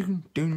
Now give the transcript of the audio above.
Dun, dun.